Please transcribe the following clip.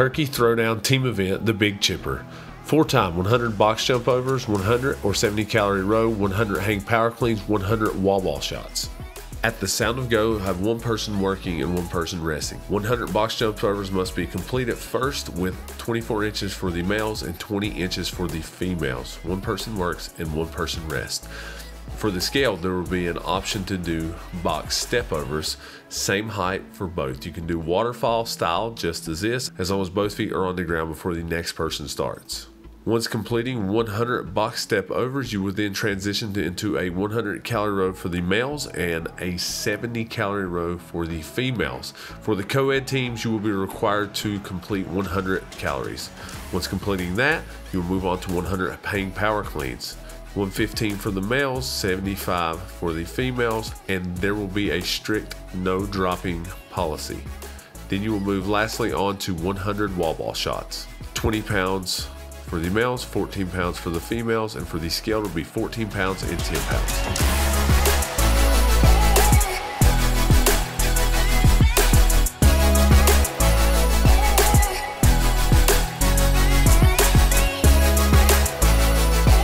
Turkey Throwdown Team Event, the Big Chipper. For time 100 box jump overs, 100 or 70 calorie row, 100 hang power cleans, 100 wall ball shots. At the sound of go, have one person working and one person resting. 100 box jump overs must be completed first with 24 inches for the males and 20 inches for the females. One person works and one person rests. For the scale, there will be an option to do box step overs, same height for both. You can do waterfall style just as this, as long as both feet are on the ground before the next person starts. Once completing 100 box step overs, you will then transition to, into a 100 calorie row for the males and a 70 calorie row for the females. For the co-ed teams, you will be required to complete 100 calories. Once completing that, you'll move on to 100 hang power cleans. 115 for the males, 75 for the females, and there will be a strict no dropping policy. Then you will move lastly on to 100 wall ball shots. 20 pounds for the males, 14 pounds for the females, and for the scale, it'll be 14 pounds and 10 pounds.